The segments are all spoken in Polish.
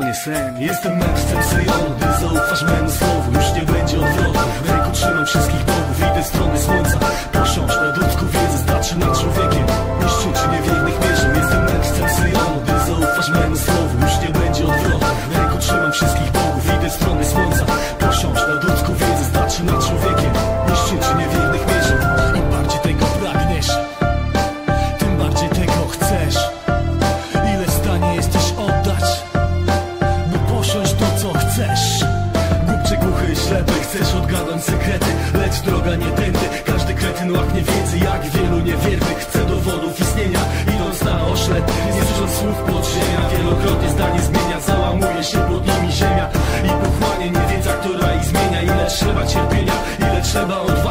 sen. Jestem mędrcem Syjonu, gdy zaufasz memu słowu. Już nie będzie odwrotu, w ręku trzymam wszystkich bogów. Idę w stronę słońca, posiąść nad ludzką wiedzę Znaczy nad człowiekiem, niszczyć niewiernych mierzem Jestem mędrcem Syjonu, gdy zaufasz memu słowu. Już nie będzie odwrotu, w ręku trzymam wszystkich bogów Jak wielu niewiernych Chce dowodów istnienia Idąc na oślep Nie słysząc słów podziemia Wielokrotnie zdanie zmienia Załamuje się pod nimi ziemia. I pochłania niewiedza, która ich zmienia. Ile trzeba cierpienia Ile trzeba odwagi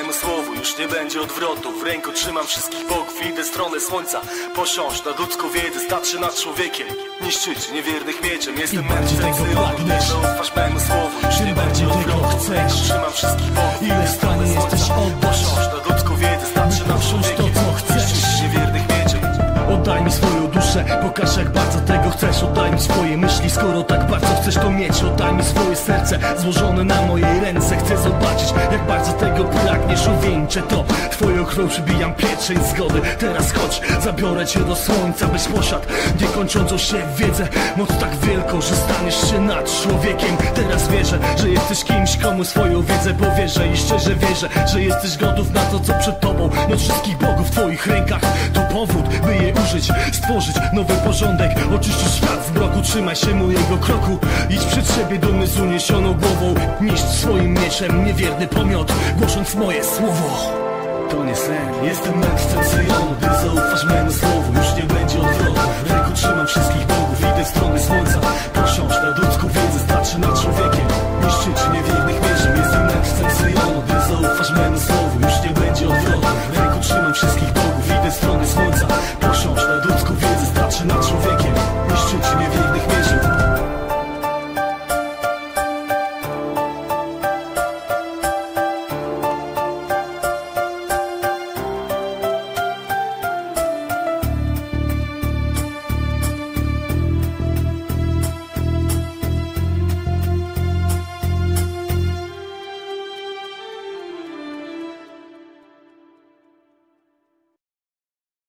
memu słowu Już nie będzie odwrotu. W ręku trzymam wszystkich bogów Idę w stronę słońca. Posiąść nad ludzką wiedzę Starczy nad człowiekiem. Niszczyć niewiernych mieczem Jestem mędrcem Syjonu Gdy zaufasz memu słowu Już nie będzie odwrotu. W ręku trzymam wszystkich bogów duszę, pokaż jak bardzo tego chcesz. Oddaj mi swoje myśli, skoro tak bardzo chcesz to mieć. Oddaj mi swoje serce, złożone na mojej ręce. Chcę zobaczyć, jak bardzo tego pragniesz. Uwieńczę to, twoją krwią przybijam pieczeń zgody. Teraz chodź, zabiorę cię do słońca Byś posiadł niekończącą się wiedzę Moc tak wielką, że staniesz się nad człowiekiem. Teraz wierzę, że jesteś kimś, komu swoją wiedzę powierzę. I szczerze wierzę, że jesteś gotów na to, co przed tobą. Moc wszystkich bogów w twoich rękach powód, by je użyć, stworzyć nowy porządek. Oczyścić świat z mroku, trzymaj się mojego kroku. Idź przed siebie dumny z uniesioną głową. Niszcz swoim mieczem niewierny pomiot Głosząc moje słowo. To nie sen, jestem mędrcem Syjonu Gdy zaufasz memu słowu, już nie będzie